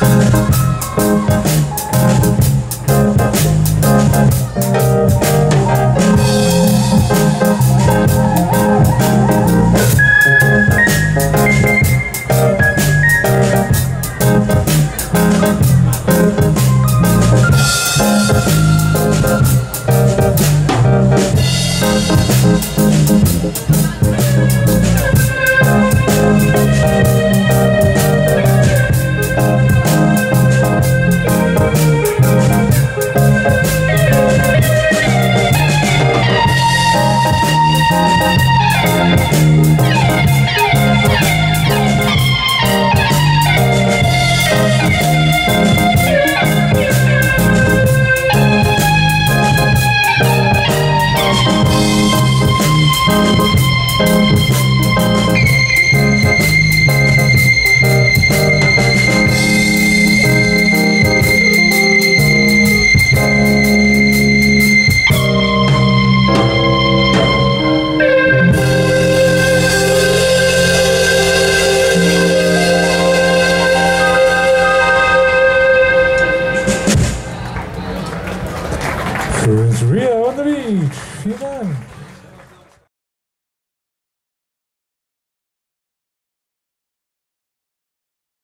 Thank Thank you. 음, 제발.